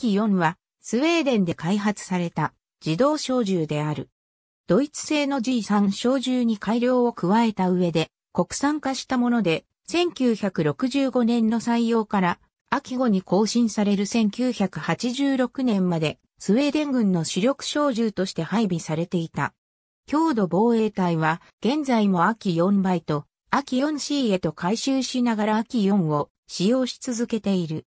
キ4はスウェーデンで開発された自動小銃である。ドイツ製の G3 小銃に改良を加えた上で国産化したもので、1965年の採用から秋後に更新される1986年までスウェーデン軍の主力小銃として配備されていた。強度防衛隊は現在も秋4倍と秋 4C へと改修しながら秋4を使用し続けている。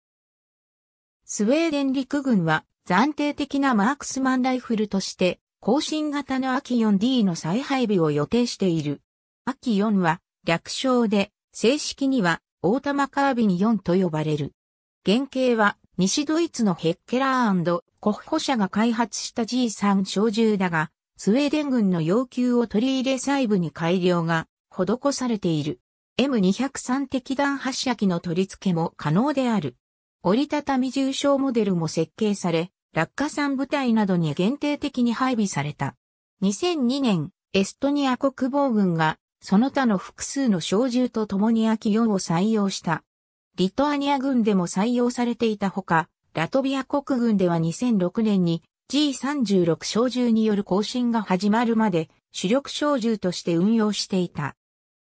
スウェーデン陸軍は暫定的なマークスマンライフルとして更新型の秋 4D の再配備を予定している。秋4は略称で正式にはオータマカービン4と呼ばれる。原型は西ドイツのヘッケラーコッホ社が開発した G3 小銃だが、スウェーデン軍の要求を取り入れ細部に改良が施されている。M203 敵弾発射機の取り付けも可能である。折りたたみ重症モデルも設計され、落下傘部隊などに限定的に配備された。2002年、エストニア国防軍が、その他の複数の小銃と共に秋4を採用した。リトアニア軍でも採用されていたほか、ラトビア国軍では2006年に G36 小銃による更新が始まるまで主力小銃として運用していた。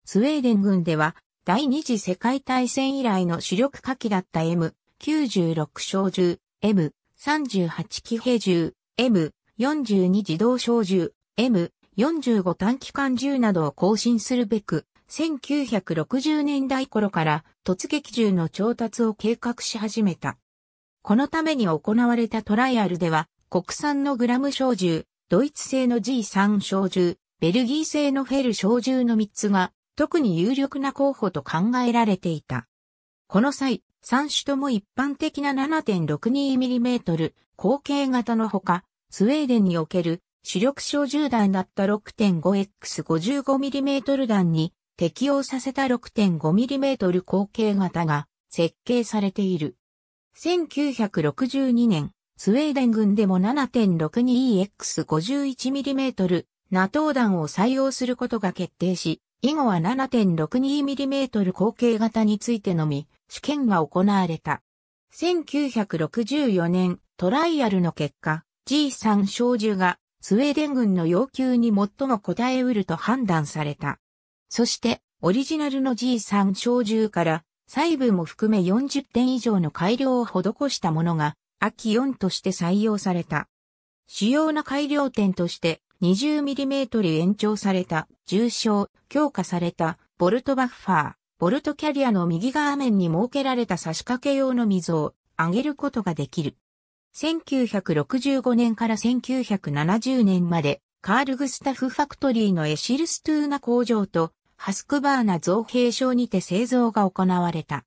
スウェーデン軍では第二次世界大戦以来の主力火器だった M 96小銃、M38 騎兵銃、M42 自動小銃、M45 短期間銃などを更新するべく、1960年代頃から突撃銃の調達を計画し始めた。このために行われたトライアルでは、国産のグラム小銃、ドイツ製の G3 小銃、ベルギー製のフェル小銃の3つが特に有力な候補と考えられていた。この際、3種とも一般的な 7.62mm 後径型のほか、スウェーデンにおける主力小銃弾だった 6.5X55mm 弾に適用させた 6.5mm 後径型が設計されている。1962年、スウェーデン軍でも 7.62x51mm ナトー弾を採用することが決定し、以後は 7.62mm 後径型についてのみ試験が行われた。1964年トライアルの結果、G3 小銃がスウェーデン軍の要求に最も応えうると判断された。そしてオリジナルの G3 小銃から細部も含め40点以上の改良を施したものが秋4として採用された。主要な改良点として 20mm 延長された、重症、強化された、ボルトバッファー、ボルトキャリアの右側面に設けられた差し掛け用の溝を上げることができる。1965年から1970年まで、カール・グスタフ・ファクトリーのエシルストゥーナ工場と、ハスクバーナ造兵廠にて製造が行われた。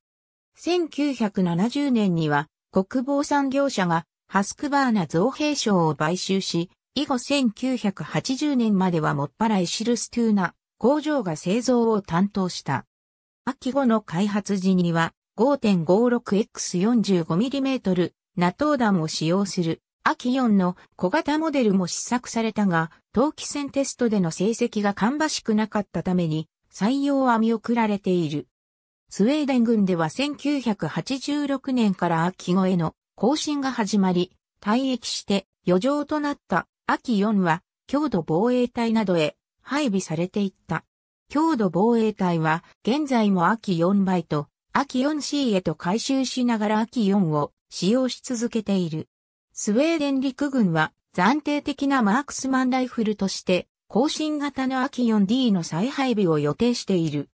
1970年には、国防産業者がハスクバーナ造兵廠を買収し、以後1980年まではもっぱらエシルストゥーナ工場が製造を担当した。秋後の開発時には 5.56X45mm ナトー弾を使用する秋4の小型モデルも試作されたが、冬季戦テストでの成績が芳しくなかったために採用は見送られている。スウェーデン軍では1986年から秋後への更新が始まり、退役して余剰となった秋4は、強度防衛隊などへ配備されていった。強度防衛隊は、現在も秋4倍と、秋 4C へと改修しながら秋4を使用し続けている。スウェーデン陸軍は、暫定的なマークスマンライフルとして、更新型の秋 4D の再配備を予定している。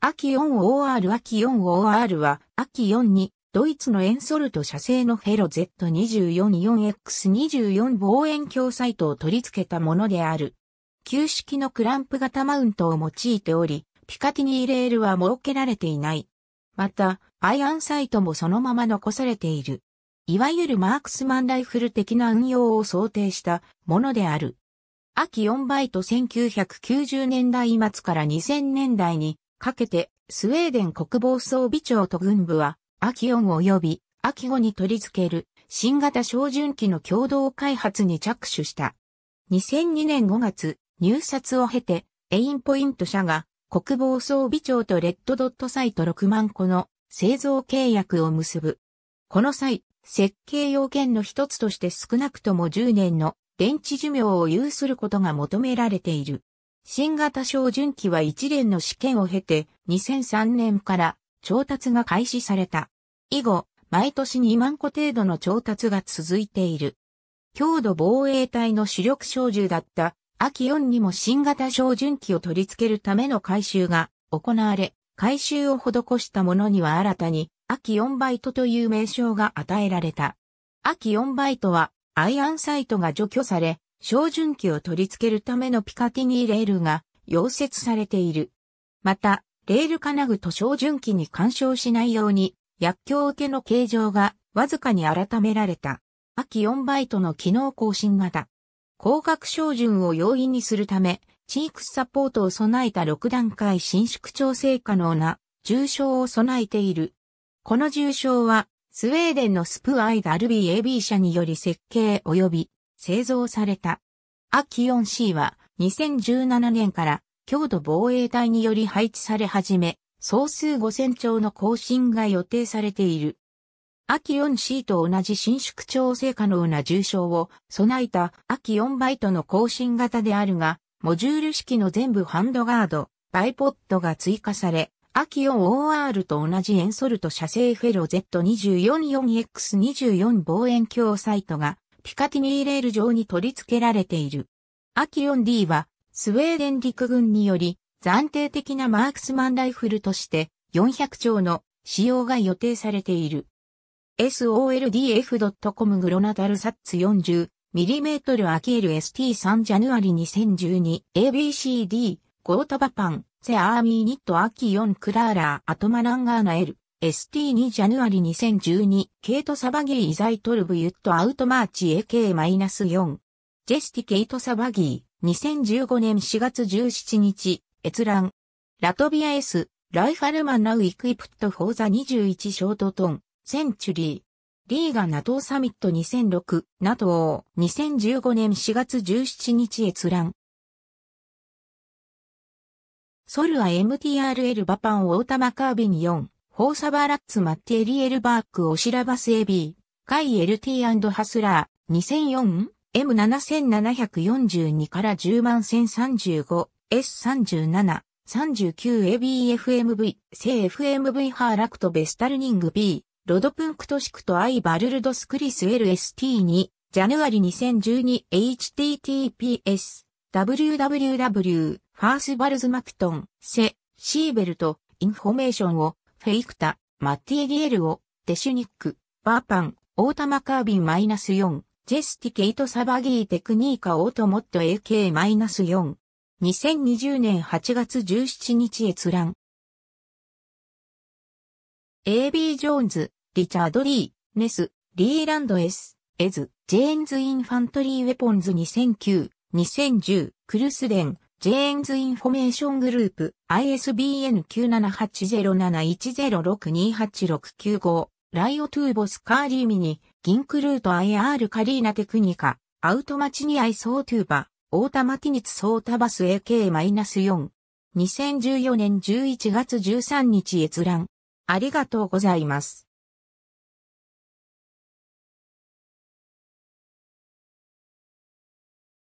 秋 4OR 秋 4OR は、秋4にドイツのエンソルト社製のフェロ Z244X24 望遠鏡サイトを取り付けたものである。旧式のクランプ型マウントを用いており、ピカティニーレールは設けられていない。また、アイアンサイトもそのまま残されている。いわゆるマークスマンライフル的な運用を想定したものである。秋4バイト1990年代末から2000年代にかけてスウェーデン国防装備庁と軍部は秋4及び秋後に取り付ける新型小巡機の共同開発に着手した。2002年5月、入札を経て、エインポイント社が国防装備庁とレッドドットサイト6万個の製造契約を結ぶ。この際、設計要件の一つとして少なくとも10年の電池寿命を有することが求められている。新型小順機は一連の試験を経て2003年から調達が開始された。以後、毎年2万個程度の調達が続いている。強度防衛隊の主力小銃だった秋4にも新型小順機を取り付けるための改修が行われ、改修を施したものには新たに秋4バイトという名称が与えられた。秋4バイトはアイアンサイトが除去され、小順機を取り付けるためのピカティニーレールが溶接されている。また、レール金具と小順機に干渉しないように、薬莢受けの形状がわずかに改められた。秋4バイトの機能更新型。広角照準を容易にするため、チークスサポートを備えた6段階伸縮調整可能な重症を備えている。この重症は、スウェーデンのスプアイダルビー AB 社により設計及び製造された。アキ 4C は2017年から強度防衛隊により配置され始め、総数5000兆の更新が予定されている。アキオン C と同じ伸縮調整可能な銃床を備えたアキオンバイトの更新型であるが、モジュール式の前部ハンドガード、バイポッドが追加され、アキオン OR と同じエンソルト社製フェロ Z244X24 望遠鏡サイトがピカティニーレール上に取り付けられている。アキオン D はスウェーデン陸軍により暫定的なマークスマンライフルとして400丁の使用が予定されている。soldf.com グロナダルサッツ 40mm アケール ST3 ジャヌアリ2012 ABCD ゴータバパンセアーミーニットアキヨンクラーラーアトマランガーナ L ST2 ジャヌアリ2012ケイトサバギーイザイトルブユットアウトマーチ AK-4 ジェスティケイトサバギー2015年4月17日閲覧。ラトビア S ライファルマンナウイクイプットフォーザ21ショートトンセンチュリー。リーガ NATO サミット2006 NATO 2015年4月17日閲覧。ソルア MTRL バパンオータマカービン4、フォーサバーラッツマッテリエルバークオシラバス AB、カイ LT& ハスラー、2004、M7742 から10万1035、S37、39ABFMV、セ FMV ハーラクトベスタルニング B、ロドプンクトシクトアイバルルドスクリス LST2、ジャヌアリ2012 HTTPS、www ファースバルズマクトン、セ、シーベルト、インフォメーションを、フェイクタ、マッティエリエルを、デシュニック、バーパン、オータマカービン -4、ジェスティケイトサバギーテクニーカオートモット AK-4。2020年8月17日閲覧。AB ジョーンズ、リチャード・リー、ネス、リーランド S、エズ、ジェーンズ・インファントリー・ウェポンズ2009、2010、クルスデン、ジェーンズインフォメーショングループ ISBN 9780710628695ライオトゥーボスカーリーミニギンクルート IR カリーナテクニカアウトマチニアイソートゥーバオータマティニツソータバス AK-4 2014年11月13日閲覧ありがとうございます。